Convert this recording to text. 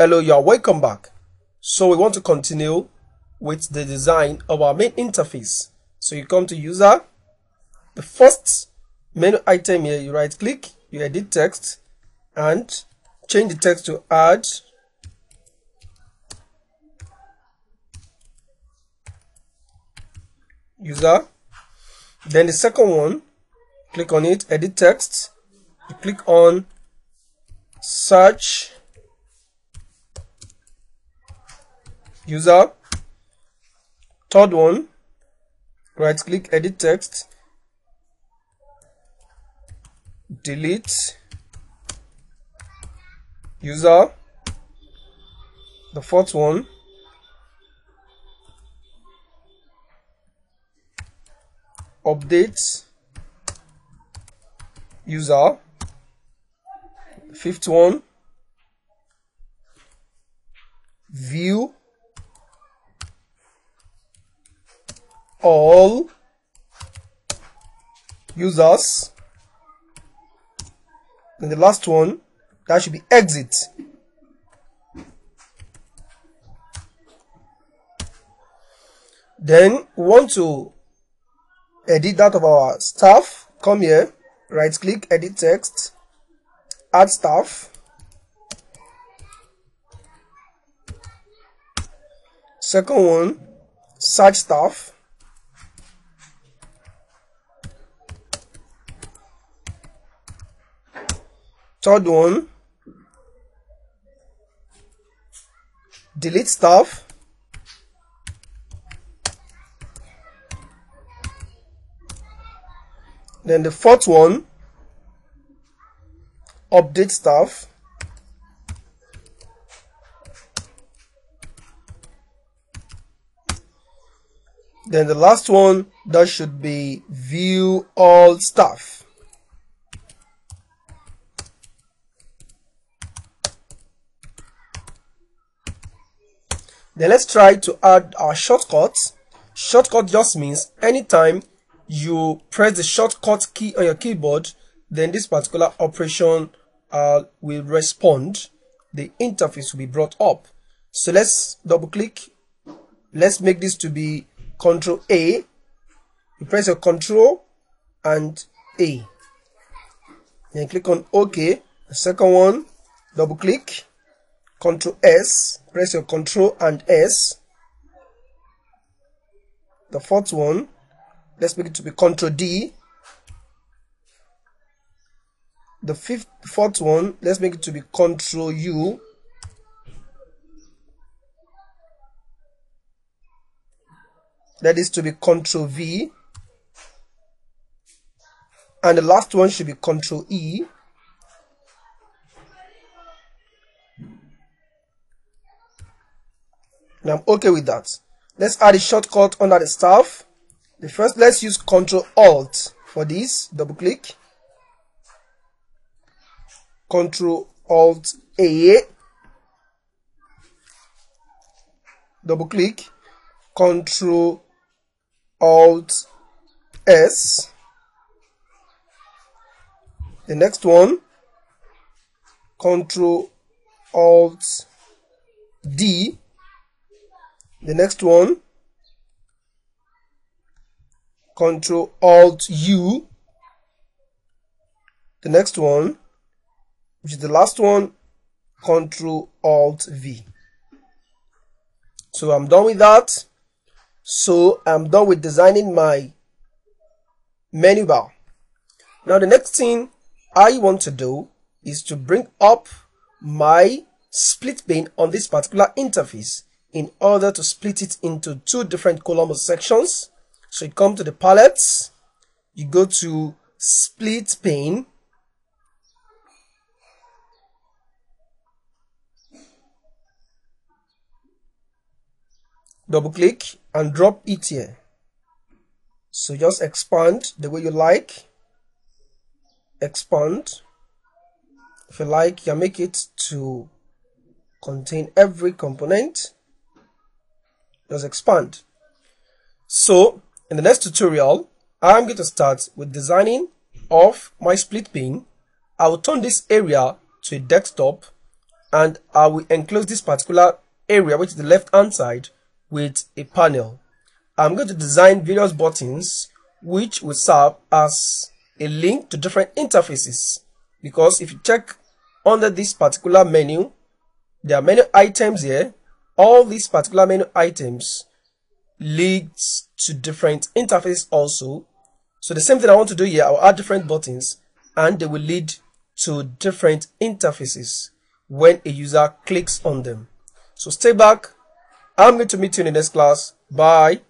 Hello, you are welcome back. So we want to continue with the design of our main interface. So you come to user, the first menu item here, you right click, you edit text and change the text to add user. Then the second one, click on it, edit text, you click on search user. Third one. Right click edit text. Delete. User. The fourth one. Update user. Fifth one. View all users. And the last one that should be exit. Then we want to edit that of our staff. Come here right click edit text add staff. Second one search staff third one. Delete stuff. Then the fourth one. Update stuff. Then the last one that should be view all staff then let's try to add our shortcut. Shortcut just means anytime you press the shortcut key on your keyboard then this particular operation uh, will respond. The interface will be brought up. So let's double click. Let's make this to be control a. You press your control and a. Then click on ok. The second one double click control s press your control and s. The fourth one let's make it to be control d. The fifth fourth one let's make it to be control u. That is to be control v. And the last one should be control e and i'm okay with that let's add a shortcut under the staff the first let's use control alt for this double click Control Alt A. Double click. Control Alt S. The next one. Control Alt D. The next one. Control Alt U. The next one which is the last one control alt v so i'm done with that so i'm done with designing my menu bar now the next thing i want to do is to bring up my split pane on this particular interface in order to split it into two different column sections. So you come to the palettes you go to split pane double click and drop it here. So just expand the way you like. Expand. If you like you make it to contain every component just expand. So in the next tutorial I'm going to start with designing of my split pane I will turn this area to a desktop and I will enclose this particular area which is the left hand side with a panel. I'm going to design various buttons which will serve as a link to different interfaces. Because if you check under this particular menu there are many items here all these particular menu items leads to different interfaces also. So the same thing I want to do here I'll add different buttons and they will lead to different interfaces when a user clicks on them. So stay back. I'm going to meet you in the next class. Bye